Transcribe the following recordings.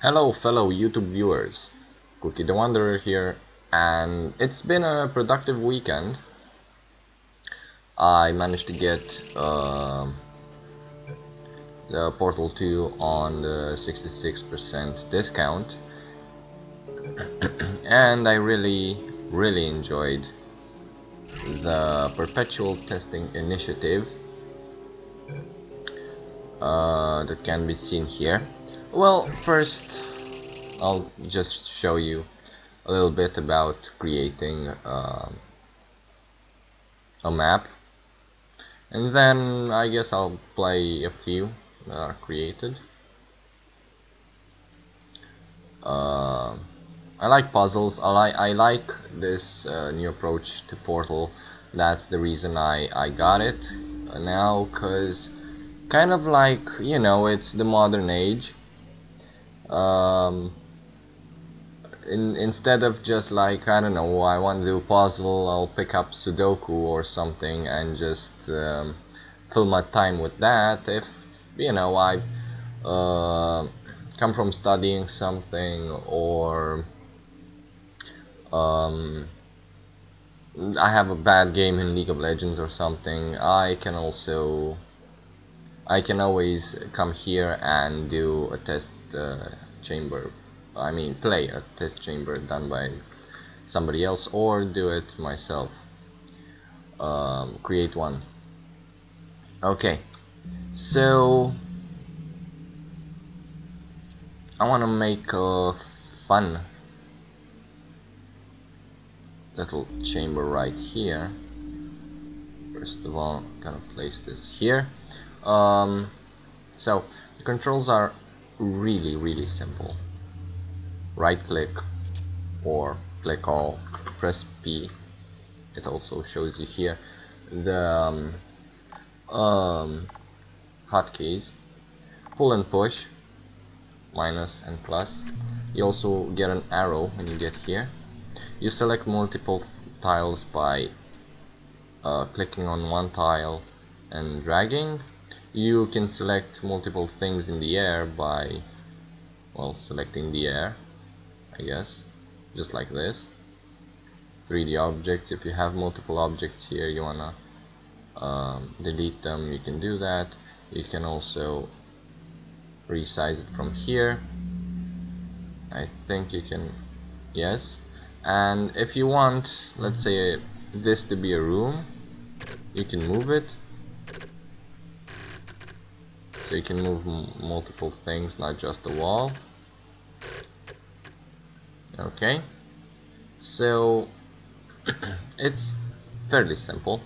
Hello fellow YouTube viewers, Coky the Wanderer here, and it's been a productive weekend. I managed to get uh, the Portal 2 on the 66% discount, and I really, really enjoyed the Perpetual Testing Initiative uh, that can be seen here. Well, first I'll just show you a little bit about creating uh, a map and then I guess I'll play a few that are created. Uh, I like puzzles. I like I like this uh, new approach to Portal. That's the reason I I got it now, cause kind of like you know it's the modern age um, in, instead of just like I don't know I want to do a puzzle I'll pick up Sudoku or something and just um, fill my time with that. If you know I uh, come from studying something or um, I have a bad game in League of Legends or something I can also I can always come here and do a test uh, chamber I mean play a test chamber done by somebody else or do it myself. Um, create one. Okay. So I want to make a fun little chamber right here. First of all I'm gonna place this here. Um, so the controls are really really simple. Right click or click all press P. It also shows you here the um, um, hotkeys pull and push minus and plus. You also get an arrow when you get here. You select multiple tiles by uh, clicking on one tile and dragging you can select multiple things in the air by well selecting the air I guess just like this. 3d objects if you have multiple objects here you wanna um, delete them you can do that. You can also resize it from here. I think you can yes. And if you want let's say this to be a room you can move it so you can move multiple things not just the wall. Okay. So it's fairly simple.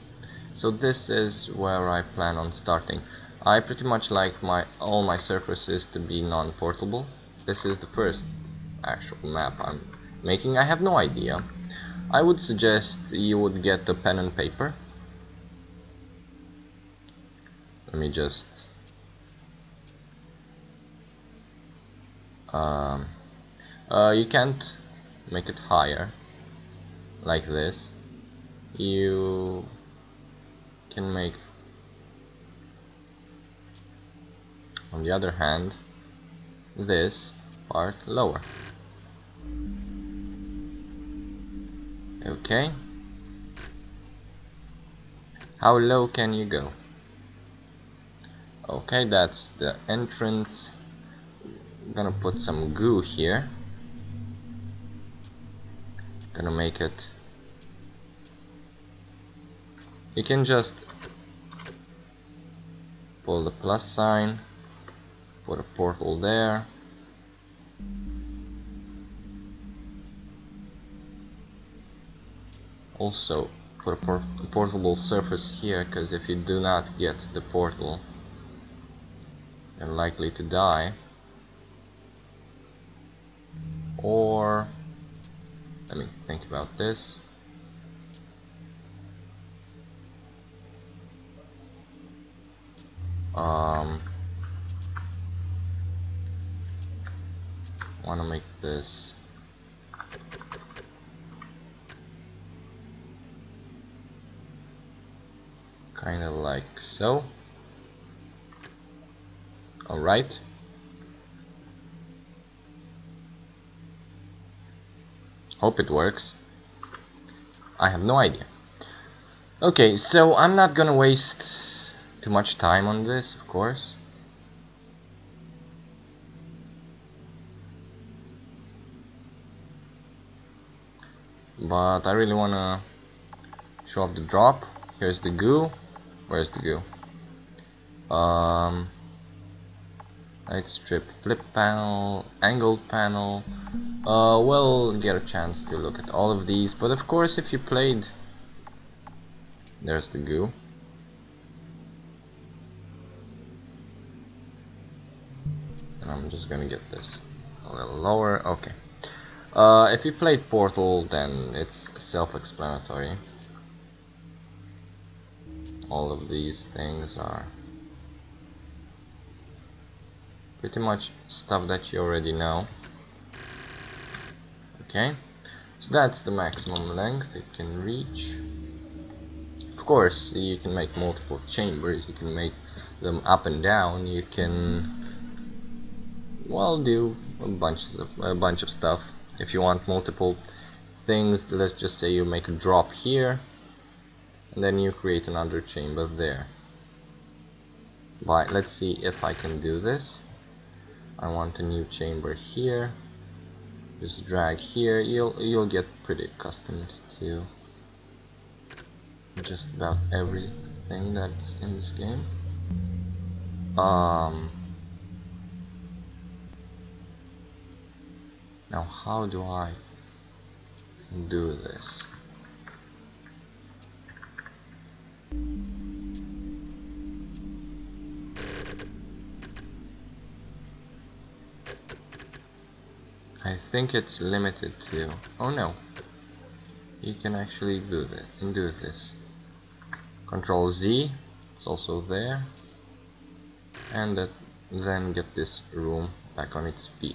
So this is where I plan on starting. I pretty much like my all my surfaces to be non-portable. This is the first actual map I'm making. I have no idea. I would suggest you would get a pen and paper. Let me just um, uh, you can't make it higher like this. You can make on the other hand this part lower. Okay. How low can you go? Okay that's the entrance Gonna put some goo here. Gonna make it. You can just pull the plus sign put a portal there. Also put a, port a portable surface here because if you do not get the portal you're likely to die or let me think about this. Um want to make this. Kind of like so. Alright Hope it works. I have no idea. Okay, so I'm not gonna waste too much time on this, of course. But I really wanna show off the drop. Here's the goo. Where's the goo? Um, light strip, flip panel, angled panel. Uh, we'll get a chance to look at all of these. But of course, if you played, there's the goo. And I'm just gonna get this a little lower. Okay. Uh, if you played Portal, then it's self-explanatory all of these things are pretty much stuff that you already know. Okay so that's the maximum length it can reach. Of course you can make multiple chambers you can make them up and down you can well do a bunch of a bunch of stuff. If you want multiple things let's just say you make a drop here and then you create another chamber there. But let's see if I can do this I want a new chamber here. Just drag here. You'll you'll get pretty accustomed to just about everything that's in this game. Um now how do I do this I think it's limited to oh no. You can actually do this and do this. Control Z it's also there. And that, then get this room back on its feet.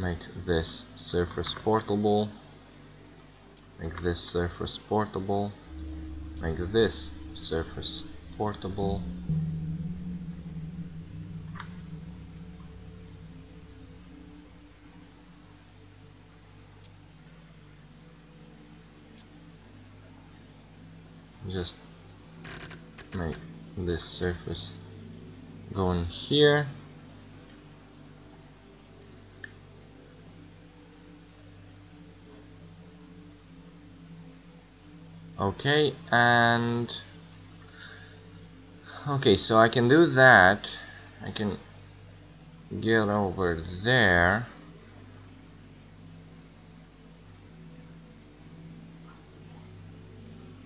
Make this surface portable. Make this surface portable. Make this surface portable. Just make this surface go in here. Okay and okay so I can do that. I can get over there.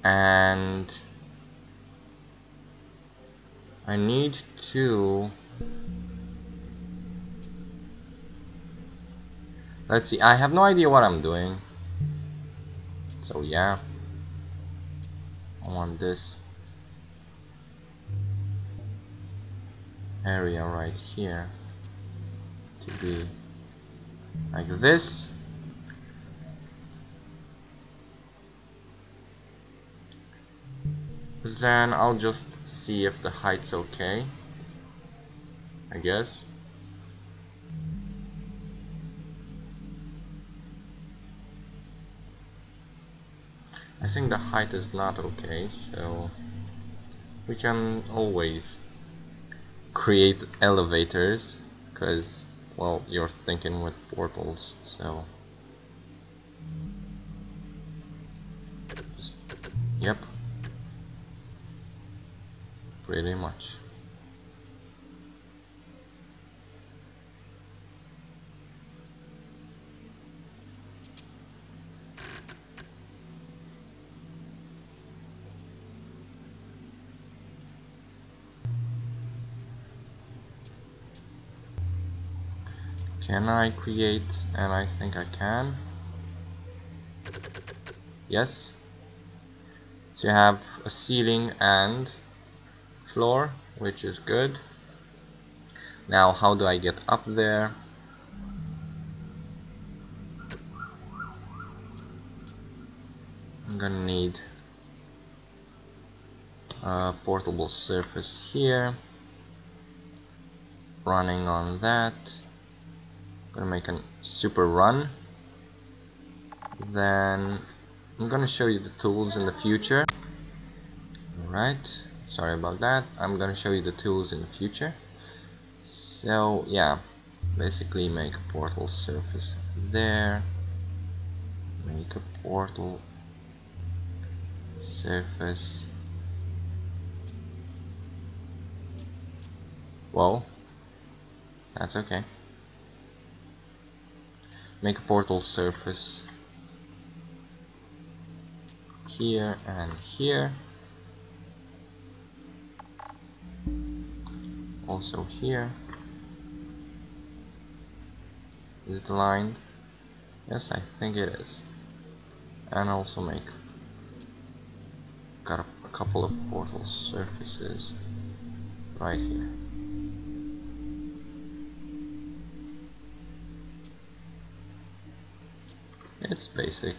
And I need to let's see I have no idea what I'm doing. So yeah. I want this area right here to be like this. Then I'll just see if the height's okay I guess. I think the height is not okay so we can always create elevators because well you're thinking with portals so. Yep. Pretty much Can I create, and I think I can. Yes. So you have a ceiling and floor, which is good. Now how do I get up there? I'm gonna need a portable surface here running on that. Gonna make a super run. Then I'm gonna show you the tools in the future. Alright, sorry about that. I'm gonna show you the tools in the future. So yeah, basically make a portal surface there. Make a portal surface. Well, that's okay. Make a portal surface here and here. Also here. Is it aligned? Yes, I think it is. And also make got a, a couple of portal surfaces right here. It's basic.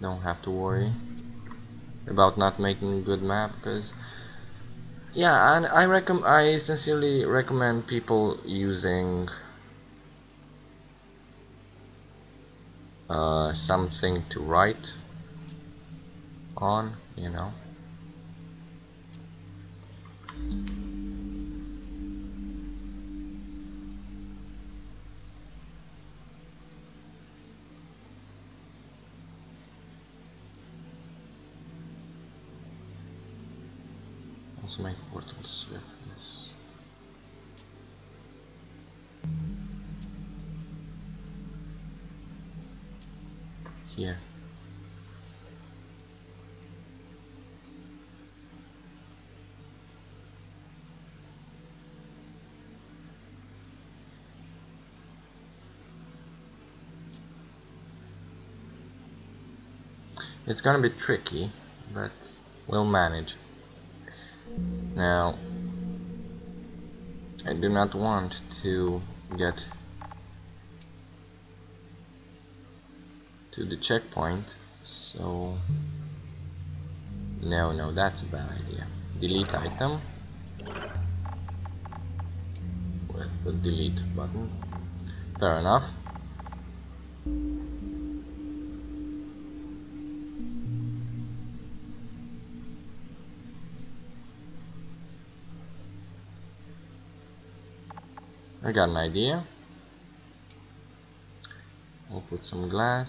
Don't have to worry about not making a good map because yeah, and I recommend I sincerely recommend people using uh, something to write on, you know. Here. It's gonna be tricky, but we'll manage. Now, I do not want to get to the checkpoint, so no, no, that's a bad idea. Delete item with the delete button. Fair enough. I got an idea. We'll put some glass.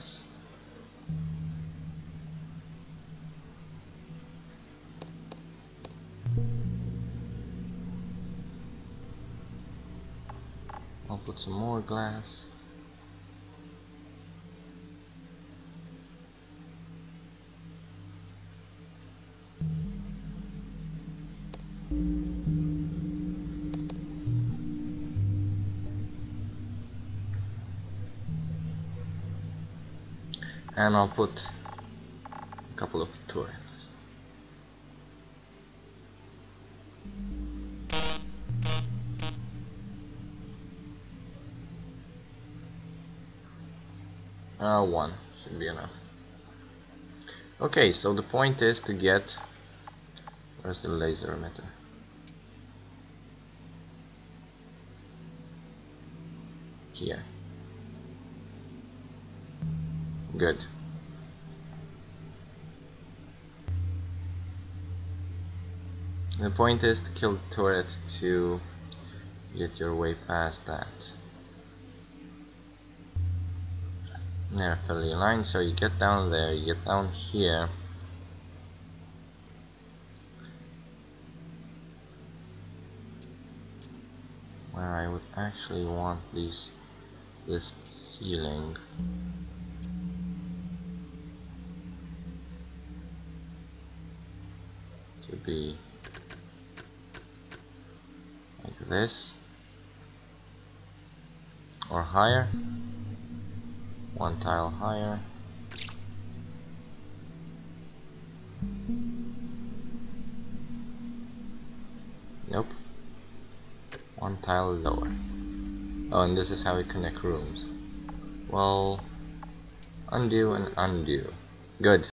I'll put some more glass. And I'll put a couple of turrets. Uh, one should be enough. Okay, so the point is to get where's the laser emitter? Here. Good. The point is to kill the turret to get your way past that. They're fairly aligned, so you get down there, you get down here. Where I would actually want these this ceiling. To be like this or higher. One tile higher. Nope. One tile lower. Oh and this is how we connect rooms. Well undo and undo. Good